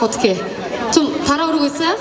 어떻게 좀 달아오르고 있어요?